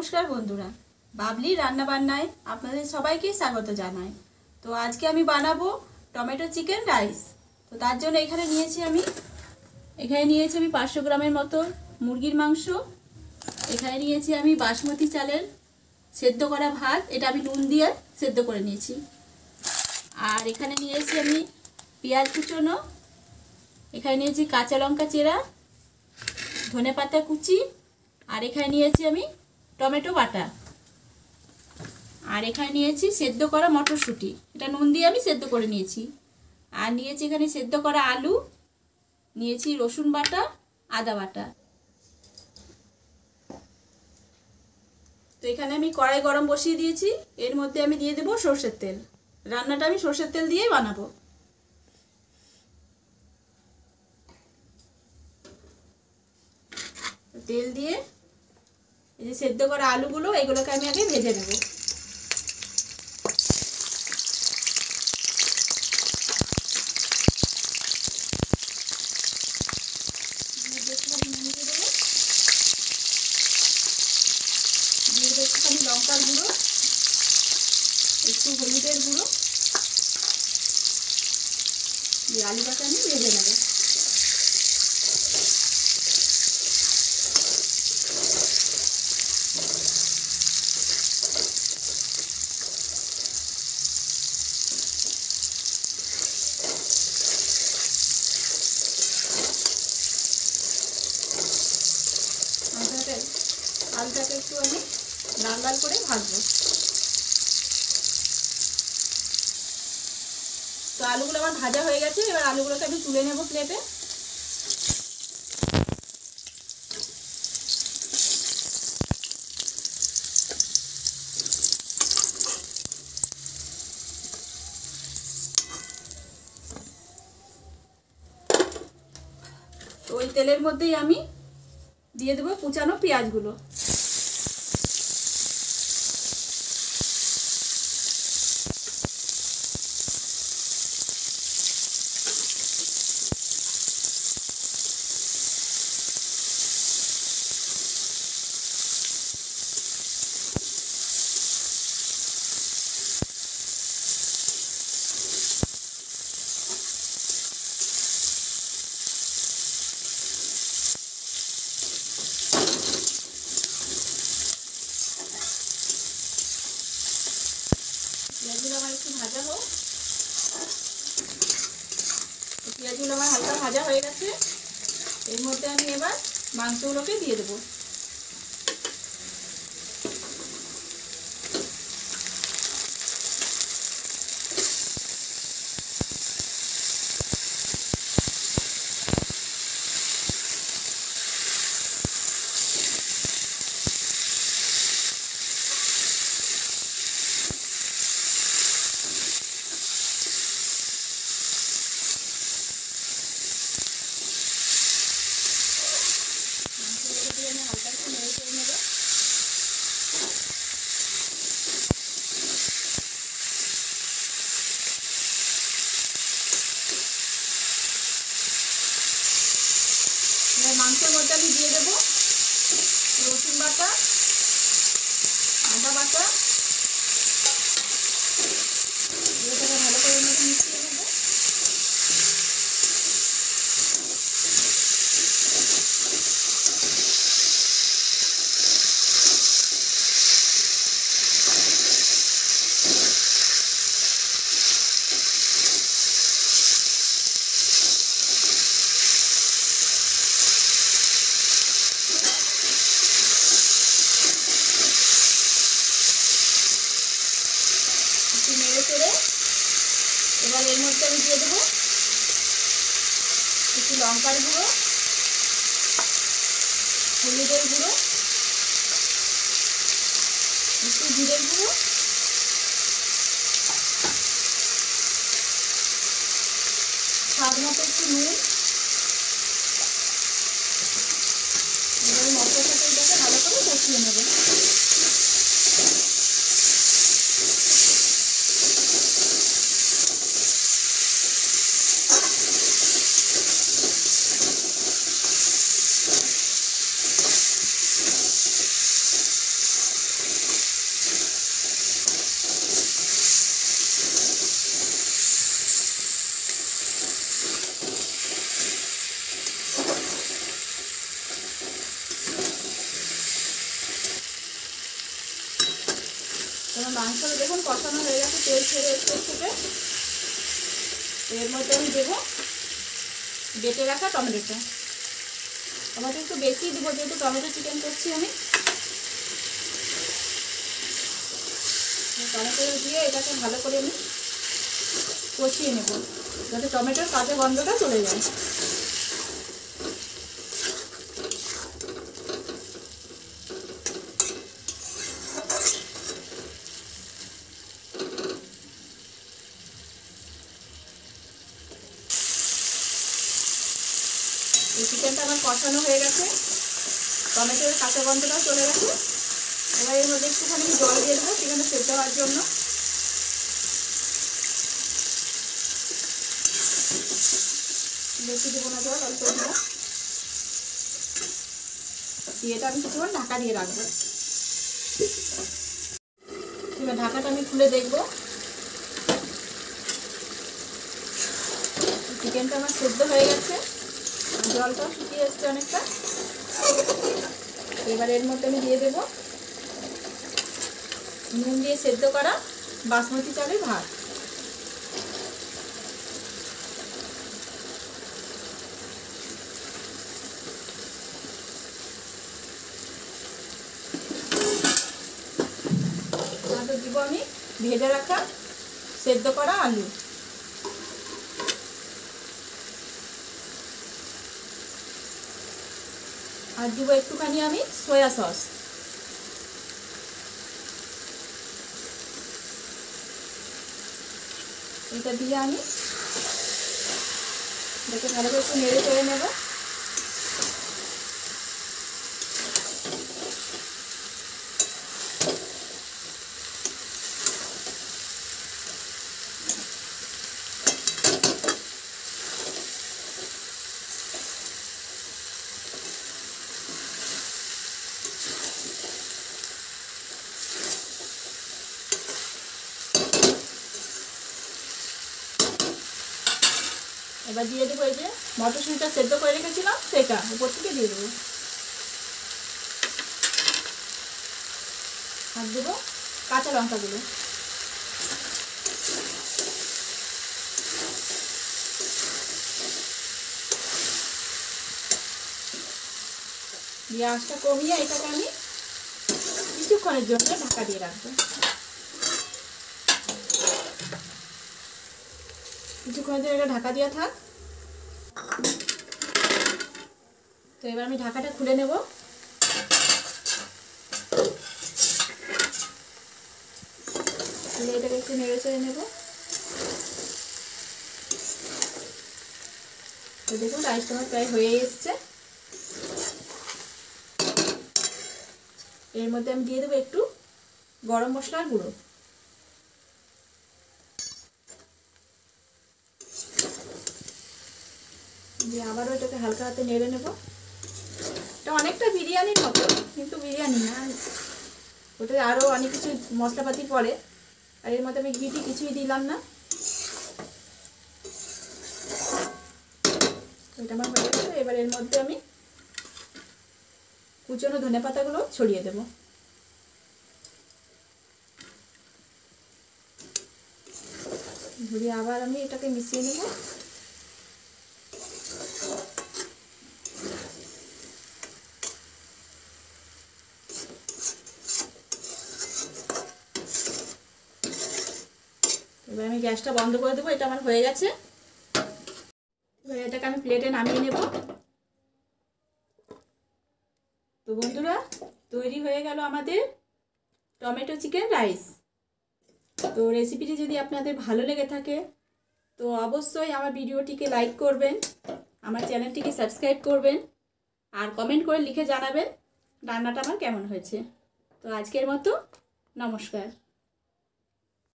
নমস্কার বন্ধুরা। বাবলি রান্নাবান্নায় আপনাদের সবাইকে স্বাগত জানাই। তো আজকে আমি বানাবো টমেটো চিকেন রাইস। তো তার জন্য এখানে নিয়েছি আমি, এখানে নিয়েছি আমি পাঁচশো গ্রামের মতো মুরগির মাংস। এখানে নিয়েছি আমি বাসমতি চালের সেদ্ধ করা ভাত। এটা আমি নুন দিয়ে সেদ্ধ করে নিয়েছি। আর এখানে নিয়েছি আমি পেঁয়াজ কুচোনো। এখানে নিয়েছি কাঁচা লঙ্কা চেরা ধনে পাতা কুচি। আর এখানে নিয়েছি আমি টমেটো বাটা। আর এখানে নিয়েছি সেদ্ধ করা মটরশুঁটি। এটা নুন দিয়ে আমি সেদ্ধ করে নিয়েছি। আর নিয়েছি এখানে সেদ্ধ করা আলু, নিয়েছি রসুন বাটা, আদা বাটা। তো এখানে আমি কড়াই গরম বসিয়ে দিয়েছি। এর মধ্যে আমি দিয়ে দেবো সর্ষের তেল। রান্নাটা আমি সর্ষের তেল দিয়েই বানাবো। তেল দিয়ে এই যে সেদ্ধ করা আলুগুলো, এগুলোকে আমি আগে ভেজে নেব। একটুখানি লঙ্কার গুঁড়ো, একটু হলুদের গুঁড়ো আলুটাকে আমি ভেজে নেব আলুটাকে আলুটাকে একটু আমি লাল লাল করে ভাজবো তো আলুগুলো আমার ভাজা হয়ে গেছে, এবার আলুগুলোকে আমি তুলে নেব প্লেটে তো ওই তেলের মধ্যেই আমি দিয়ে দেবো কুচানো পেঁয়াজগুলো। পেঁয়াজগুলো আমার একটু ভাজা হোক। পেঁয়াজগুলো আমার হালকা ভাজা হয়ে গেছে। এর মধ্যে আমি এবার মাংসগুলোকে দিয়ে দেবো মাংসগুলো দিয়ে আমি হালকা একটু নেড়ে চেড়ে নেব মাংসের মধ্যে আমি দিয়ে দেবো রসুন বাটা আদা বাটা এটাকে ভালো করে মতো মিশিয়ে নেব চেড়ে এবার এর মধ্যে আমি দিয়ে দেবো একটু লঙ্কার গুঁড়ো, হলুদের গুঁড়ো, একটু জিরের গুঁড়ো, স্বাদ মতো একটু নুন এবার মশলার সাথে এটাকে ভালো করে কষিয়ে নেব তোমার মাংসটা দেখুন কষানো হয়ে গেছে, তেল ছেড়ে একটু একটুতে এর মধ্যে আমি দেবো বেটে রাখা টমেটোটা। টমেটো একটু বেশি দেবো, যেহেতু টমেটো চিকেন করছি আমি। টমেটো দিয়ে এটাকে ভালো করে আমি কষিয়ে নেব, যাতে টমেটোর কাঁচা গন্ধটা চলে যায়। চিকেনটা আমার কষানো হয়ে গেছে। টমেটোর কাঁচা গন্ধটাও চলে গেছে। এবার এর মধ্যে একটুখানি জল দিয়ে দেবো চিকেনটা সেদ্ধ হওয়ার জন্য। বেশি দেবো না জল, অল্প দেবো। দিয়ে এটা আমি কিছুক্ষণ ঢাকা দিয়ে রাখব। এবার ঢাকাটা আমি খুলে দেখব। চিকেনটা আমার সেদ্ধ হয়ে গেছে। জলটাও শুকিয়ে এসছে অনেকটা। এবার এর মধ্যে আমি দিয়ে দেবো নুন দিয়ে সেদ্ধ করা বাসমতি চালের ভাত। দিব আমি, ভেজে রাখা, সেদ্ধ করা আলু। আর দেবো একটুখানি আমি সয়া সস এটা দিয়ে আমি দেখে ভালো করে একটু নেড়ে করে নেব। এবার দিয়ে দেবো এই যে মটরশুঁটিটা সেদ্ধ করে রেখেছিলাম, সেটা উপর থেকে দিয়ে দেবো। আর দেবো কাঁচা লঙ্কাগুলো। দিয়ে কমিয়ে এটাকে আমি কিছুক্ষণের জন্য ঢাকা দিয়ে রাখব। কিছুক্ষণের জন্য এটা ঢাকা দিয়ে থাক। তো এবার আমি ঢাকাটা খুলে নেব। এটাকে একটু নেড়ে চেড়ে নেব। তো দেখুন রাইসটা আমার প্রায় হয়ে এসছে। এর মধ্যে আমি দিয়ে দেবো একটু গরম মশলার গুঁড়ো। দিয়ে আবারও এটাকে হালকা হাতে নেড়ে নেব। এটা অনেকটা বিরিয়ানির মতো, কিন্তু বিরিয়ানি না। ওটাতে আরও অনেক কিছু মশলাপাতি পড়ে, আর এর মধ্যে আমি ঘিটি কিছুই দিলাম না। এটা আমার হয়ে এবার এর মধ্যে আমি কুচনো ধনে পাতাগুলো ছড়িয়ে দেব। ঘুরিয়ে আবার আমি এটাকে মিশিয়ে নেব। এবার আমি গ্যাসটা বন্ধ করে দেবো, এটা আমার হয়ে গেছে। এবার এটাকে আমি প্লেটে নামিয়ে নেব। তো বন্ধুরা, তৈরি হয়ে গেল আমাদের টমেটো চিকেন রাইস। তো রেসিপিটি যদি আপনাদের ভালো লেগে থাকে, তো অবশ্যই আমার ভিডিওটিকে লাইক করবেন, আমার চ্যানেলটিকে সাবস্ক্রাইব করবেন, আর কমেন্ট করে লিখে জানাবেন রান্নাটা আমার কেমন হয়েছে। তো আজকের মতো নমস্কার।